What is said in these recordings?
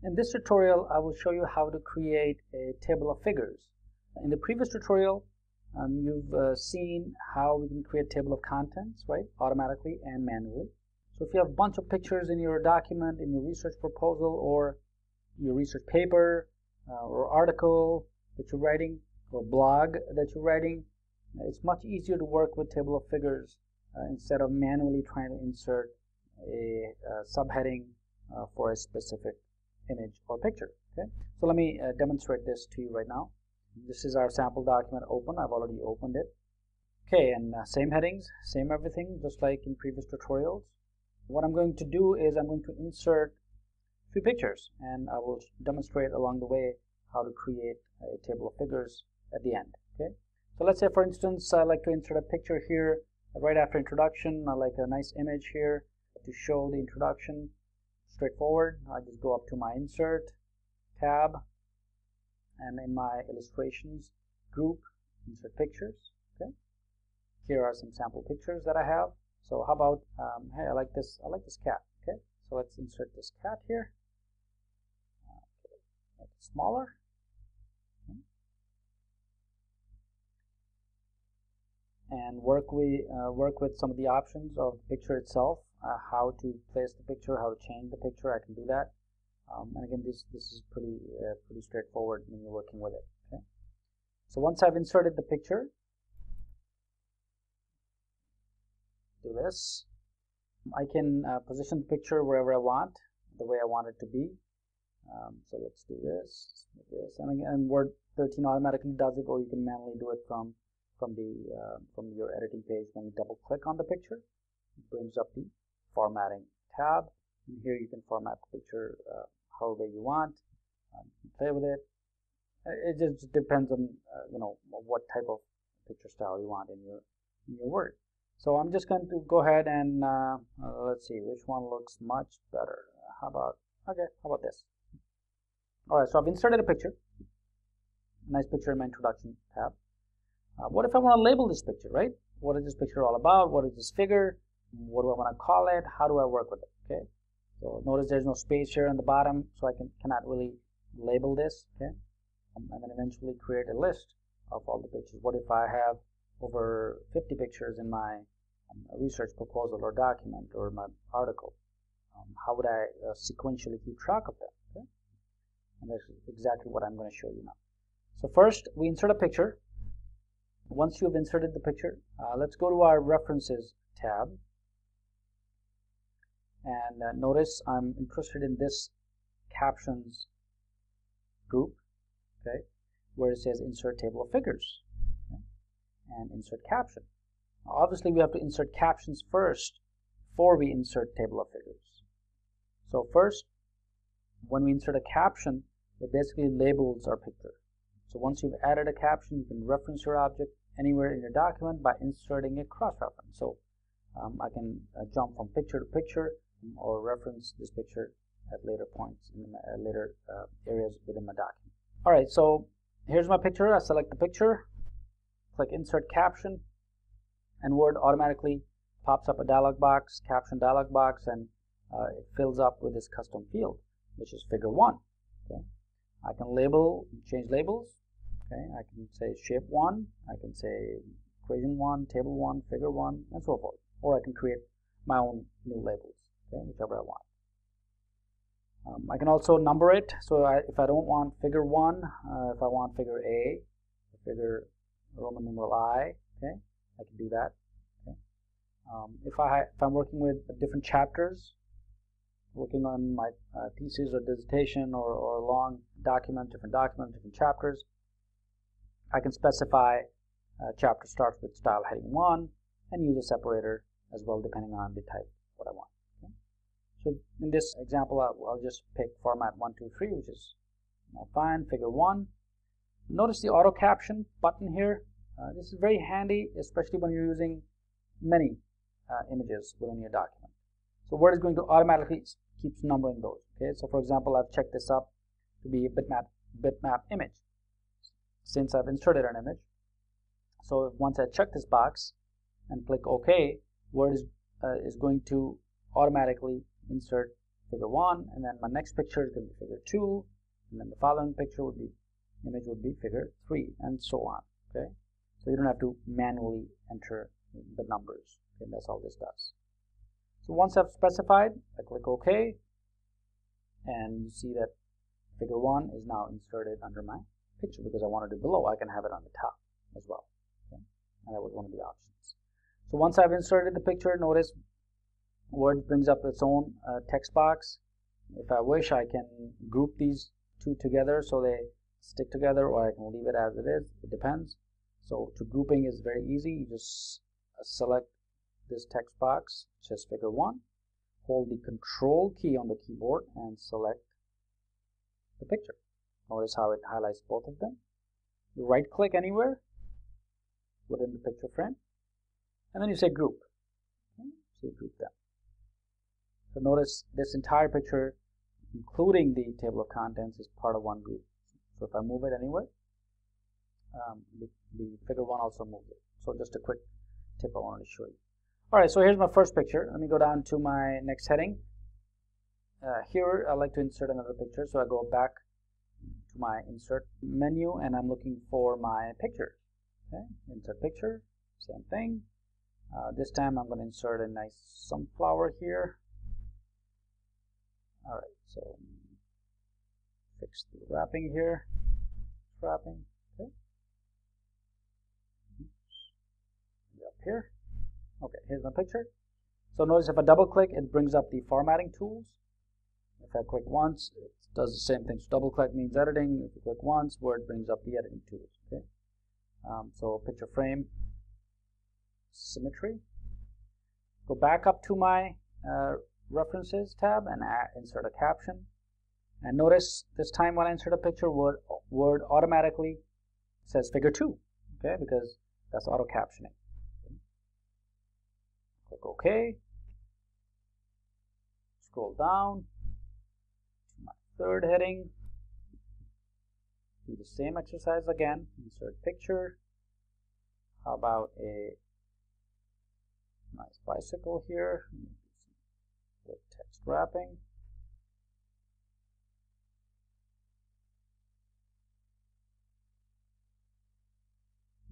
In this tutorial, I will show you how to create a table of figures. In the previous tutorial, um, you've uh, seen how we can create a table of contents, right, automatically and manually. So if you have a bunch of pictures in your document, in your research proposal, or your research paper, uh, or article that you're writing, or blog that you're writing, it's much easier to work with table of figures uh, instead of manually trying to insert a, a subheading uh, for a specific image or picture. Okay, so let me uh, demonstrate this to you right now. This is our sample document open. I've already opened it. Okay, and uh, same headings, same everything, just like in previous tutorials. What I'm going to do is I'm going to insert a few pictures, and I will demonstrate along the way how to create a table of figures at the end. Okay, so let's say, for instance, I like to insert a picture here right after introduction. I like a nice image here to show the introduction straightforward. I just go up to my insert tab and in my illustrations group insert pictures okay here are some sample pictures that I have so how about um, hey I like this I like this cat okay so let's insert this cat here okay. make it smaller okay. and work we uh, work with some of the options of the picture itself uh, how to place the picture, how to change the picture. I can do that. Um, and again, this this is pretty uh, pretty straightforward when you're working with it. Okay. So once I've inserted the picture, do this. I can uh, position the picture wherever I want, the way I want it to be. Um, so let's do this, this, and again, Word 13 automatically does it, or you can manually do it from from the uh, from your editing page when you double click on the picture. It brings up the formatting tab. And here you can format the picture uh, however you want. Um, play with it. Uh, it just depends on uh, you know what type of picture style you want in your in your Word. So I'm just going to go ahead and uh, uh, let's see which one looks much better. How about okay? How about this? All right. So I've inserted a picture. Nice picture in my introduction tab. Uh, what if I want to label this picture, right? What is this picture all about? What is this figure? What do I want to call it, how do I work with it, okay. So notice there's no space here on the bottom, so I can cannot really label this, okay. Um, and then eventually create a list of all the pictures. What if I have over 50 pictures in my um, research proposal or document or my article? Um, how would I uh, sequentially keep track of them? Okay? And that's exactly what I'm going to show you now. So first, we insert a picture. Once you've inserted the picture, uh, let's go to our references tab and uh, notice I'm interested in this captions group okay where it says insert table of figures okay, and insert caption. Now, obviously we have to insert captions first before we insert table of figures. So first when we insert a caption it basically labels our picture. So once you've added a caption you can reference your object anywhere in your document by inserting a cross-reference. So um, I can uh, jump from picture to picture or reference this picture at later points in the, uh, later uh, areas within my document. All right, so here's my picture. I select the picture, click Insert Caption, and Word automatically pops up a dialog box, caption dialog box, and uh, it fills up with this custom field, which is Figure 1. Okay. I can label, change labels. Okay, I can say Shape 1, I can say Equation 1, Table 1, Figure 1, and so forth. Or I can create my own new labels okay, whichever I want. Um, I can also number it. So I, if I don't want figure 1, uh, if I want figure A, figure Roman numeral I, okay, I can do that. Okay. Um, if, I, if I'm working with different chapters, working on my uh, thesis or dissertation or, or long document, different documents, different chapters, I can specify uh, chapter starts with style heading 1 and use a separator as well depending on the type what I want. So in this example, I'll, I'll just pick format 123, which is fine, figure 1. Notice the auto caption button here. Uh, this is very handy, especially when you're using many uh, images within your document. So Word is going to automatically keeps numbering those. Okay, so for example, I've checked this up to be a bitmap bitmap image since I've inserted an image. So once I check this box and click OK, Word is uh, is going to automatically insert figure one, and then my next picture is going to be figure two, and then the following picture would be image would be figure three, and so on. Okay, so you don't have to manually enter the numbers. Okay, that's all this does. So once I've specified, I click OK, and you see that figure one is now inserted under my picture because I wanted it below. I can have it on the top as well. Okay? And that was one of the options. So once I've inserted the picture, notice Word brings up its own uh, text box. If I wish, I can group these two together so they stick together or I can leave it as it is. It depends. So to grouping is very easy. You just uh, select this text box, which figure 1. Hold the control key on the keyboard and select the picture. Notice how it highlights both of them. You right click anywhere within the picture frame and then you say group. So you group them. So notice this entire picture, including the table of contents, is part of one group. So if I move it anywhere, um, the, the figure one also moves it. So just a quick tip I wanted to show you. All right, so here's my first picture. Let me go down to my next heading. Uh, here, I like to insert another picture, so I go back to my insert menu and I'm looking for my picture. Okay, insert picture, same thing. Uh, this time I'm going to insert a nice sunflower here. All right, so fix the wrapping here. Wrapping, okay. Up here. Okay, here's my picture. So notice if I double click, it brings up the formatting tools. If I click once, it does the same thing. So double click means editing. If you click once, Word brings up the editing tools. Okay. Um, so picture frame, symmetry. Go back up to my uh, references tab and add, insert a caption. And notice this time when I insert a picture, Word, Word automatically says figure 2, okay, because that's auto captioning. Click OK. Scroll down to my third heading. Do the same exercise again. Insert picture. How about a nice bicycle here text wrapping.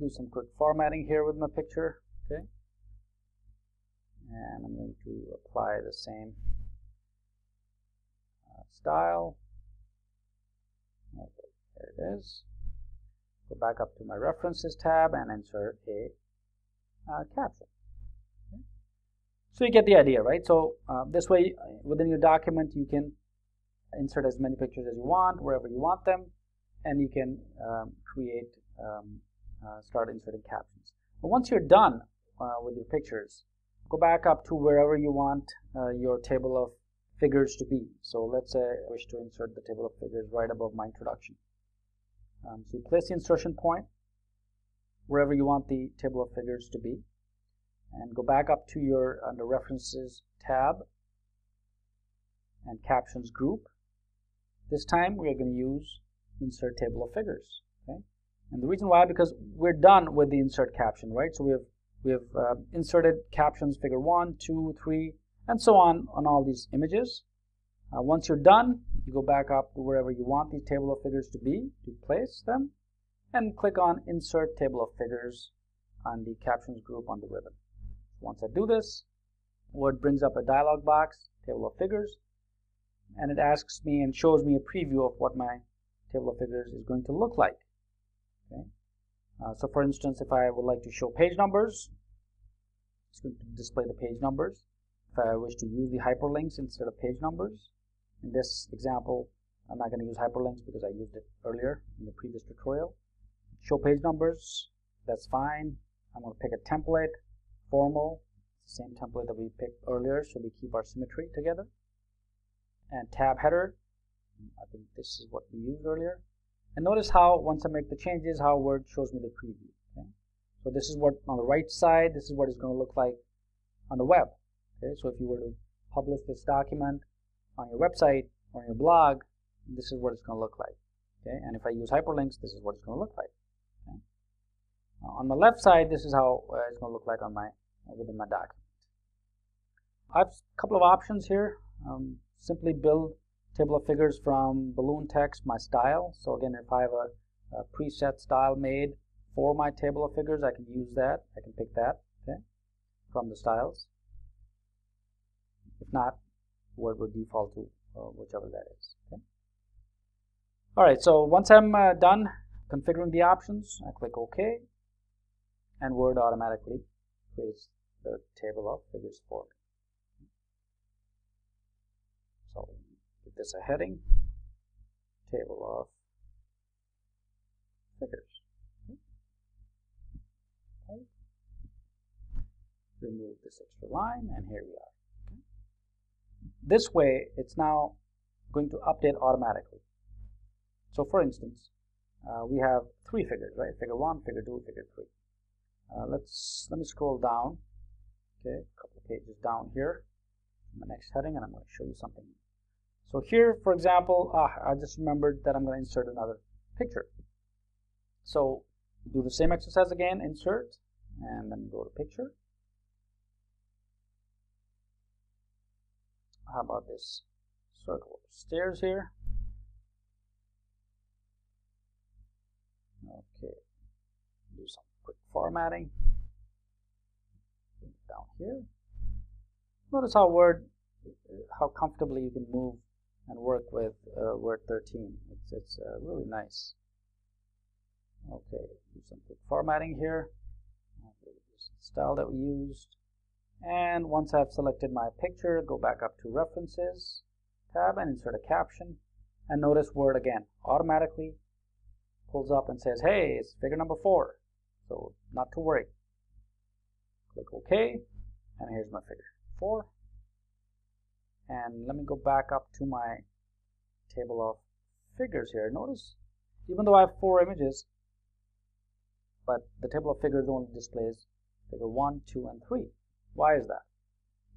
Do some quick formatting here with my picture. Okay and I'm going to apply the same uh, style. Okay, there it is. Go back up to my references tab and insert a uh, caption. So you get the idea, right? So uh, this way, within your document, you can insert as many pictures as you want, wherever you want them, and you can um, create, um, uh, start inserting captions. But once you're done uh, with your pictures, go back up to wherever you want uh, your table of figures to be. So let's say I wish to insert the table of figures right above my introduction. Um, so you place the insertion point wherever you want the table of figures to be and go back up to your under references tab and captions group. This time we are going to use insert table of figures. Okay? And the reason why because we're done with the insert caption, right? So we have we have uh, inserted captions figure one, two, three, and so on on all these images. Uh, once you're done, you go back up to wherever you want the table of figures to be to place them and click on Insert Table of Figures on the Captions group on the ribbon. Once I do this, Word brings up a dialog box, Table of Figures, and it asks me and shows me a preview of what my table of figures is going to look like. Okay. Uh, so for instance, if I would like to show page numbers, it's going to display the page numbers. If I wish to use the hyperlinks instead of page numbers, in this example, I'm not going to use hyperlinks because I used it earlier in the previous tutorial. Show page numbers, that's fine. I'm going to pick a template, formal, same template that we picked earlier, so we keep our symmetry together. And tab leader, I think this is what we used earlier. And notice how once I make the changes, how Word shows me the preview. Okay? So this is what on the right side, this is what it's going to look like on the web. Okay? So if you were to publish this document on your website or on your blog, this is what it's going to look like. Okay? And if I use hyperlinks, this is what it's going to look like. On the left side, this is how uh, it's going to look like on my within my document. I have a couple of options here. Um, simply build table of figures from balloon text, my style. So again, if I have a, a preset style made for my table of figures, I can use that. I can pick that, okay, from the styles. If not, Word would default to uh, whichever that is. Okay. All right, so once I'm uh, done configuring the options, I click OK, and Word automatically creates the table of figures for me. So give this a heading, table of figures. Okay. Remove this extra line, and here we are. This way, it's now going to update automatically. So for instance, uh, we have three figures, right? Figure 1, figure 2, figure 3. Uh, let's let me scroll down. Okay a couple of pages down here my next heading and I'm going to show you something. So here for example ah, I just remembered that I'm going to insert another picture. So do the same exercise again insert and then go to picture. How about this circle of stairs here formatting. Down here. Notice how word how comfortably you can move and work with uh, word 13 it's, it's uh, really nice. Okay do some quick formatting here. Style that we used. And once I've selected my picture, go back up to References tab and insert a caption. And notice Word again automatically pulls up and says, hey, it's figure number four. So not to worry. Click OK, and here's my figure four. And let me go back up to my table of figures here. Notice, even though I have four images, but the table of figures only displays figure one, two, and three. Why is that?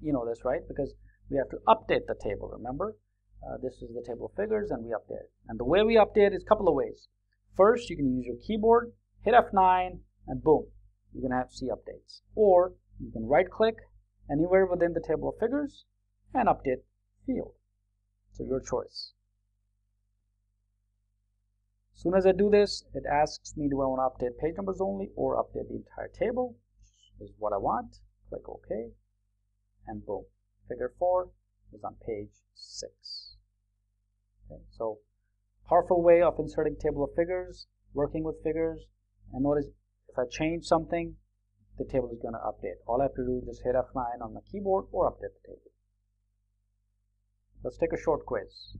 You know this, right? Because we have to update the table, remember? Uh, this is the table of figures and we update it. And the way we update is a couple of ways. First, you can use your keyboard, hit F9, and boom, you can have see updates. Or you can right click anywhere within the table of figures and update field. So your choice. As soon as I do this, it asks me do I want to update page numbers only or update the entire table, which is what I want. Click OK, and boom, figure 4 is on page 6. Okay, so powerful way of inserting table of figures, working with figures, and notice if I change something, the table is going to update. All I have to do is just hit F9 on the keyboard or update the table. Let's take a short quiz.